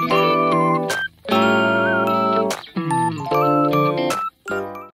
Thank you.